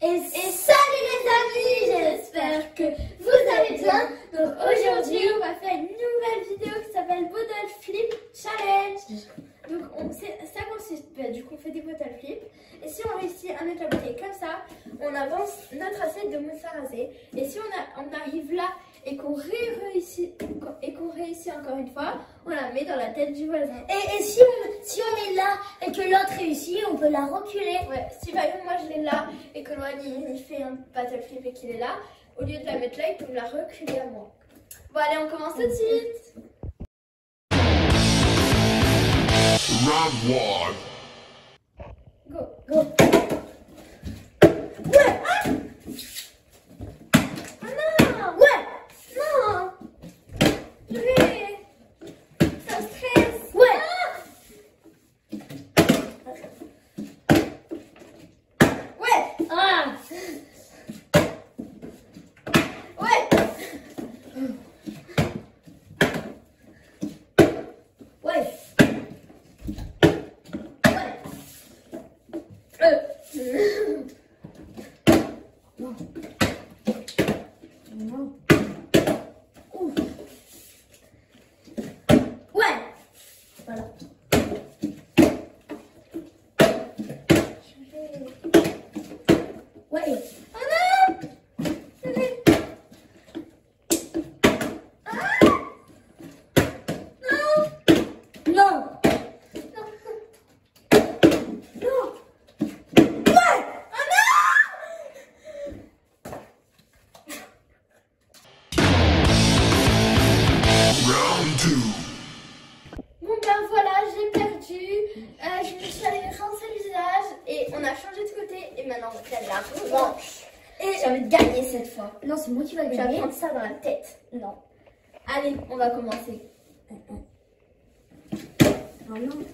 Et, salut les amis, j'espère que vous allez bien. Donc aujourd'hui, on va faire une nouvelle vidéo qui s'appelle Bottle Flip Challenge. Donc on, ça consiste, bah, du coup on fait des bottle flip. Et si on réussit à mettre la bouteille comme ça, on avance notre assiette de mousse à. Et si on arrive là et qu'on réussit et qu'on réussit encore une fois, on la met dans la tête du voisin. Et, si, on, si on est là et que l'autre réussit, on peut la reculer. Ouais, si par exemple moi je l'ai là et que Loan il, fait un battle flip et qu'il est là, au lieu de la mettre là, il peut la reculer à moi. Bon allez, on commence tout de suite. Round one. Go, go. Bon Euh, je me suis allée rincer le visage et on a changé de côté. Et maintenant, c'est la revanche. Et j'ai envie de gagner cette fois. Non, c'est moi qui vais gagner. Je prendre ça dans la tête. Non. Allez, on va commencer. Oh non.